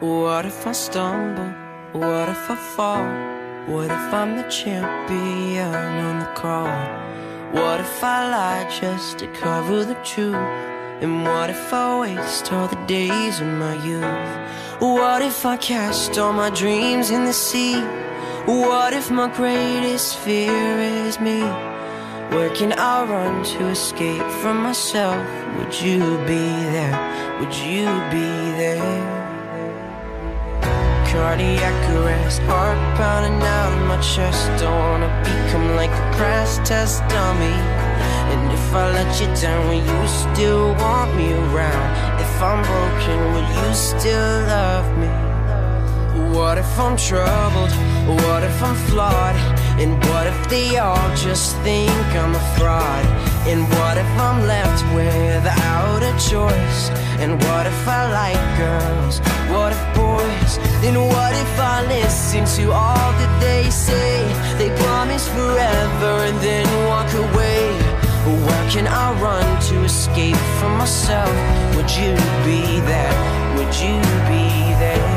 What if I stumble? What if I fall? What if I'm the champion on the crawl? What if I lie just to cover the truth? And what if I waste all the days of my youth? What if I cast all my dreams in the sea? What if my greatest fear is me? Where can I run to escape from myself? Would you be there? Would you be there? Cardiac arrest, heart pounding out of my chest. Don't wanna become like a crash test dummy. And if I let you down, will you still want me around? If I'm broken, will you still love me? What if I'm troubled? What if I'm flawed? And what if they all just think I'm a fraud? And what if I'm left without a choice? And what if I like girls? If I listen to all that they say? They promise forever and then walk away. Where can I run to escape from myself? Would you be there? Would you be there?